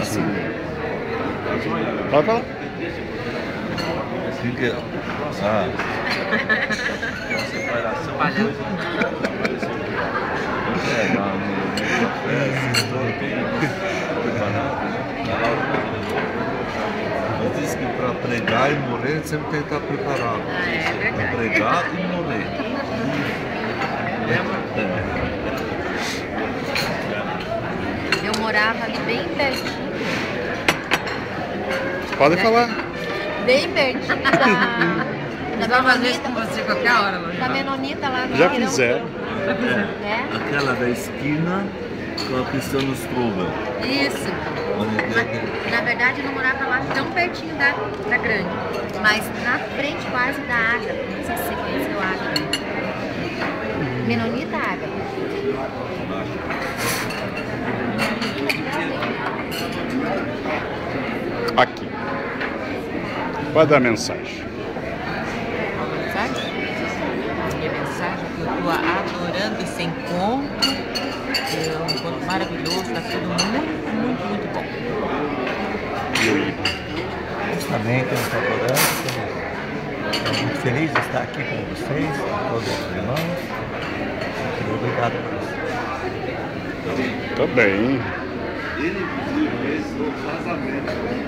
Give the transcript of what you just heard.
Assim. Pode falar. Ah. É, tudo preparado. Mas diz que para pregar e morrer, a gente sempre tem que estar preparado. Ah, é Para pregar e morrer. Morava ali bem pertinho, Pode falar. bem pertinho da, da Vamos fazer isso com Menonita, você qualquer hora, Lô. da Menonita lá no Já Ribeirão fizeram. Né? Aquela da esquina com a Cristiano Strubel. Isso. Onde tem aquele- Mas, na verdade, eu não morava lá tão pertinho da, da grande, mas na frente quase da Água. Não sei se você conheceu a Água. Menonita Água. Aqui. Pode dar a mensagem. Mensagem? Minha mensagem é que eu estou adorando esse encontro. É um encontro maravilhoso, está tudo muito, muito, muito bom. E o I. também estamos adorando. Estou muito feliz de estar aqui com vocês, com todos os irmãos. E obrigado por isso. Tô bem. Ele viu esse casamento.